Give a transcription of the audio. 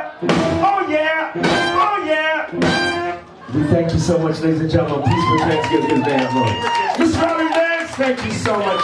yeah. Oh, yeah. Oh, yeah. We thank you so much, ladies and gentlemen. Please for Thanksgiving this band. Mr. Valerie Vance, thank you so much.